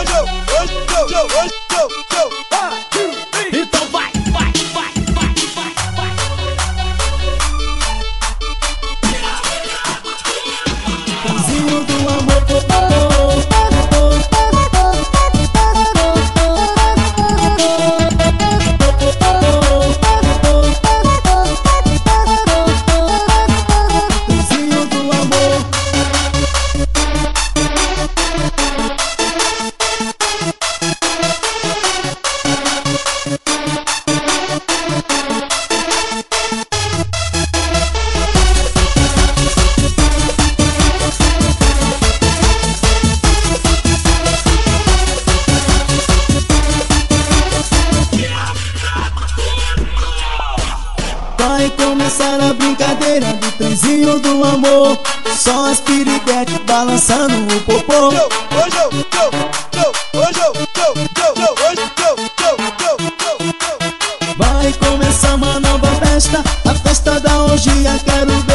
ojo ojo ojo ojo ojo. brincadeira do trenzinho do amor. Só as piriguete balançando o popô. Vai começar uma nova festa. A festa da hoje, eu quero ver